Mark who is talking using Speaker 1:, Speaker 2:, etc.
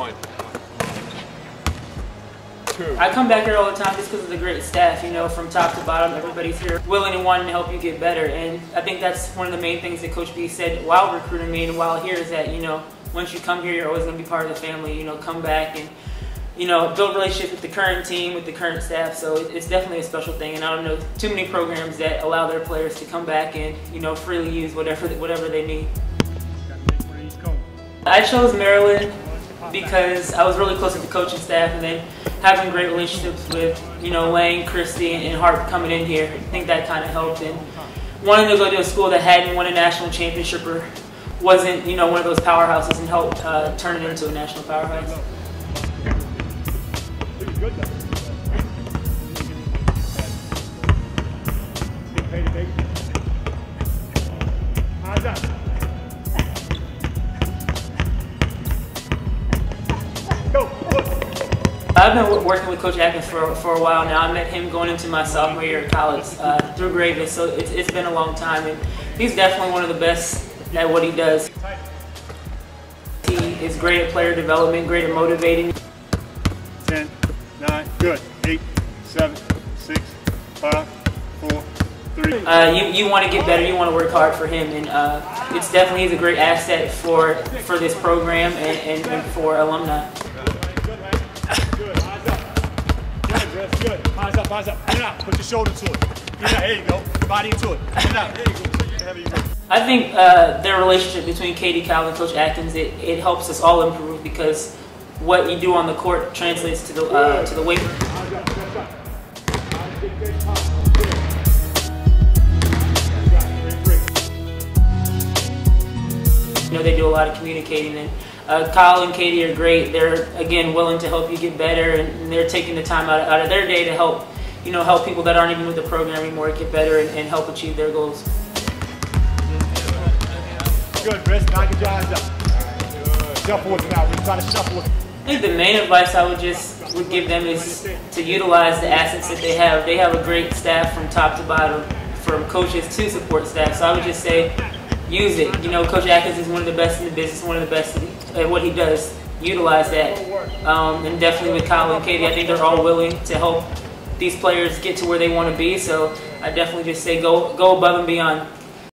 Speaker 1: One. Two.
Speaker 2: I come back here all the time just because of the great staff, you know, from top to bottom. Everybody's here willing and wanting to help you get better. And I think that's one of the main things that Coach B said while recruiting me and while here is that, you know, once you come here, you're always going to be part of the family. You know, come back and, you know, build relationships with the current team, with the current staff. So it's definitely a special thing. And I don't know too many programs that allow their players to come back and, you know, freely use whatever, whatever they need. I chose Maryland because I was really close with the coaching staff and then having great relationships with, you know, Lane, Kristi, and Hart coming in here. I think that kind of helped. And wanting to go to a school that hadn't won a national championship or wasn't, you know, one of those powerhouses and helped uh, turn it into a national powerhouse. I've been working with Coach Atkins for, for a while now. I met him going into my sophomore year at college uh, through Gravis, so it's, it's been a long time. And he's definitely one of the best at what he does. He is great at player development, great at motivating.
Speaker 3: 10, 9, good, 8, 7, 6, 5, 4, 3.
Speaker 2: Uh, you you want to get better, you want to work hard for him, and uh, it's definitely he's a great asset for for this program and, and, and for alumni.
Speaker 3: Good, eyes up. Good, Chris, good. Eyes up. Get out. Put your shoulder to it. Get out. There you go. Body into it. Get out. There you go.
Speaker 2: I think uh, their relationship between Katie Cal and Coach Atkins it, it helps us all improve because what you do on the court translates to the uh, to the
Speaker 3: great.
Speaker 2: You know they do a lot of communicating and. Uh, Kyle and Katie are great. They're again willing to help you get better, and, they're taking the time out, out of their day to help, you know, help people that aren't even with the program anymore get better and, and help achieve their goals.
Speaker 3: Good. Now get your eyes up. Shuffle it now. We're trying to shuffle it.
Speaker 2: Think the main advice I would just would give them is to utilize the assets that they have. They have a great staff from top to bottom, from coaches to support staff. So I would just say, use it. You know, Coach Atkins is one of the best in the business, one of the best at what he does. Utilize that, um, and definitely with Kyle and Katie, I think they're all willing to help these players get to where they want to be. So I definitely just say go go above and beyond.